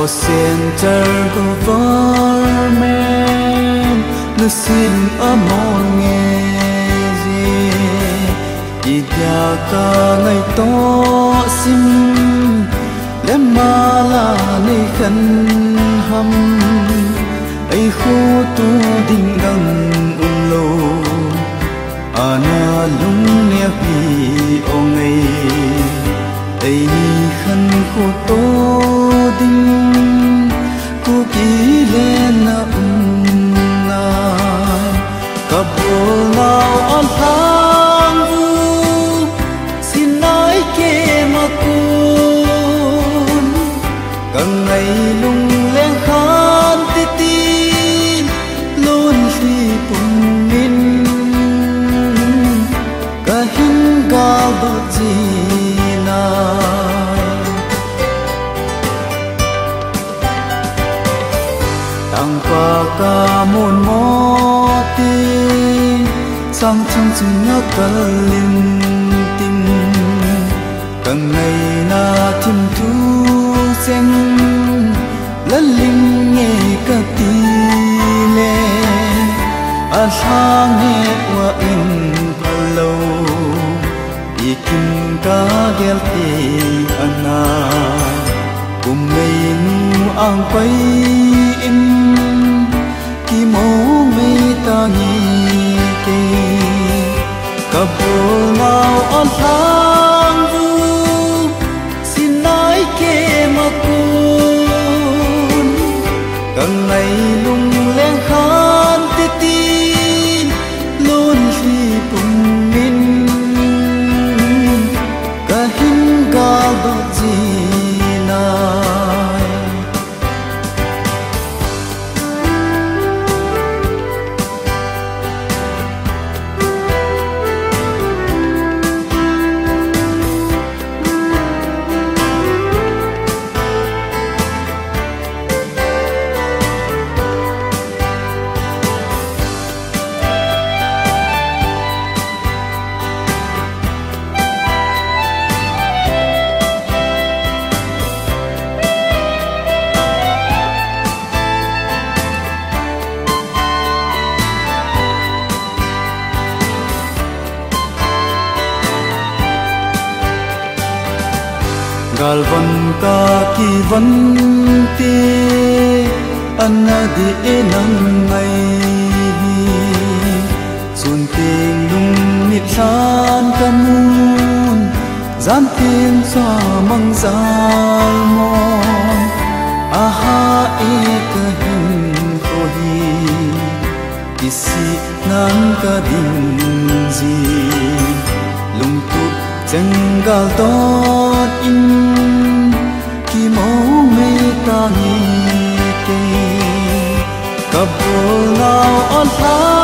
o center government na sin amon nghe gì? Đi nhà ca ngày to sim lẽ mà là nơi khăn hầm ai khu tu đình đằng sang pa ka mon mo ti sang chung chung na ka lim tim kang nay na tim thu sen la lim nghe ka ti le a sang nghe wa in pa palo ikin ka gel ti ana cùng ngày nu ang quay ta nghi ni cặp kapo nào on thang vu xin nói kê mà makun càng ngày lung lên khan ti ti luôn khi bùng gal van ka ki van te anna di enang ngai chun ting lung nit san kamun zan tin sa mang zal mon aha e ka hin ko hi isi nan ka din ji lung tu janggal dot in ni ke kabul nào on thang